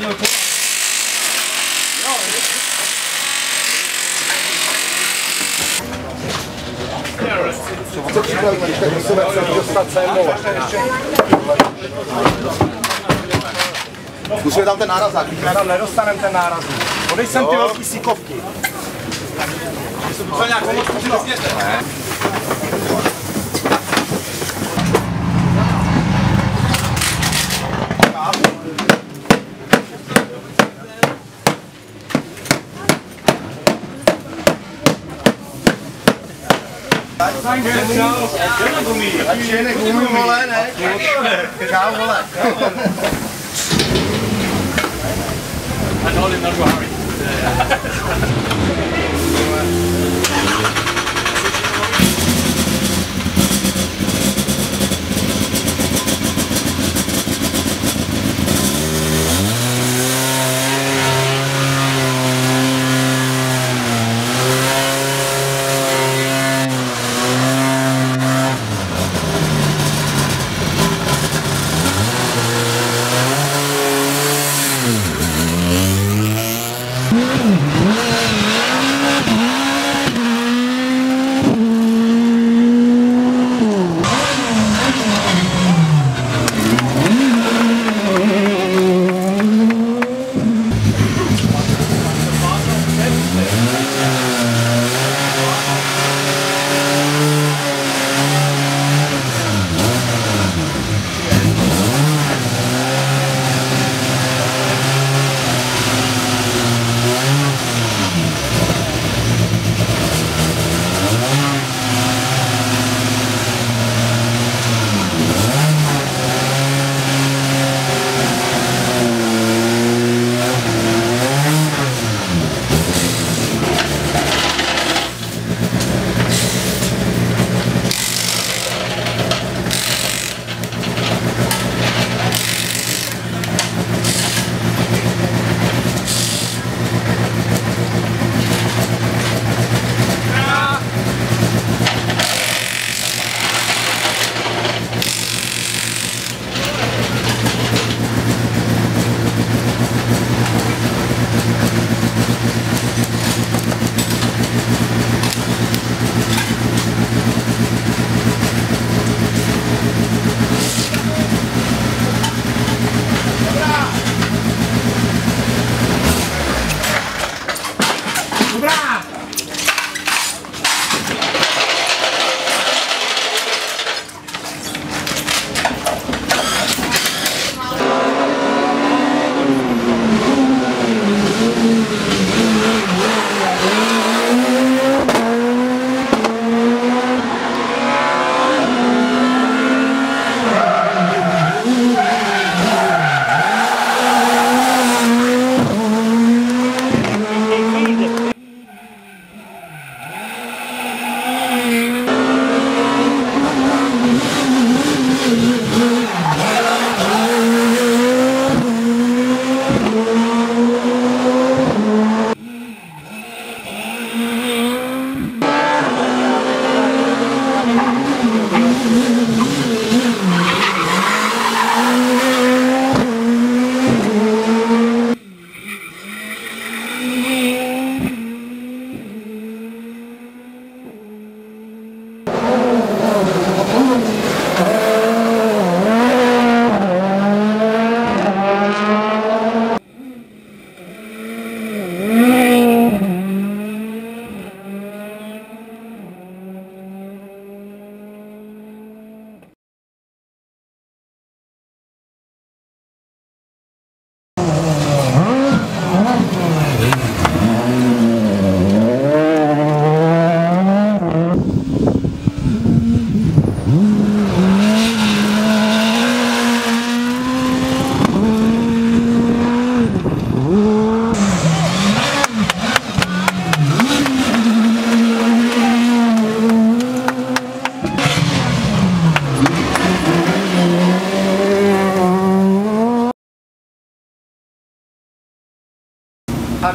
měl kola. Jo, musíme tam ten nárazák. Já tam nedostanem ten náraz. Podej sem ty velký síkovky. Tak, to nějak pomoct. A čenek umí, vole, ne? Čau, vole. I'm holding that one.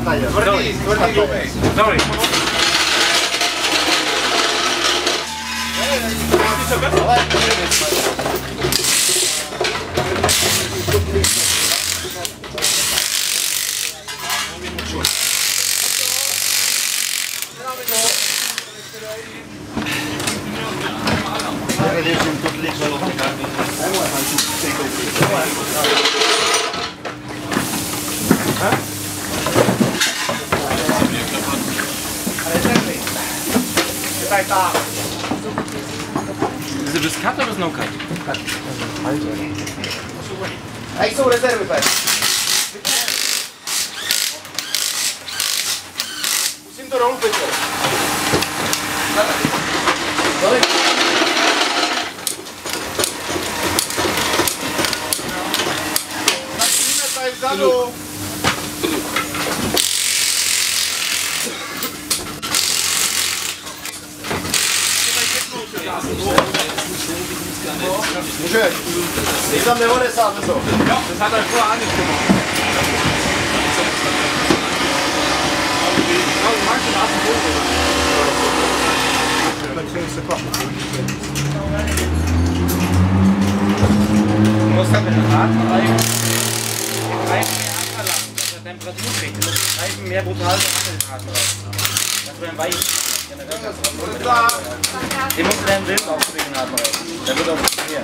pantalla. Suerte, suerte, Sorry. Thank you. Is it with cut or is no cut? Cut. I saw reserve Cinturão, Pedro. Dois. Můžeš. Ty tam neodesát to. Das hat er vorher angesprochen. Du musst dann mit dem Rad reiben, den Reifen mehr abverlassen, dass er Temperatur kriegt. Du musst den Reifen mehr brutal den Rad raus. Dass du den weichen Je moet alleen dit afspringen naar mij. Dat moet ook weer.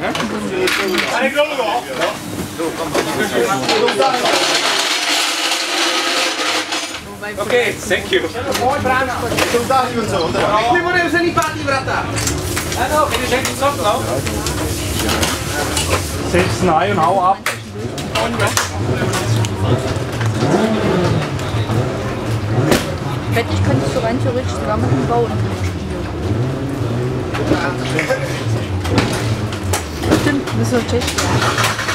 Ja, is? En ik wil. Doe, kom maar. Oké, thank you. Nie budeme se ní pátý vrata. Ano, když je to no. Snij en hou af. Fertig könntest du rein theoretisch sogar mit dem Bauen. Stimmt, müssen wir Tschechien.